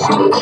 好き。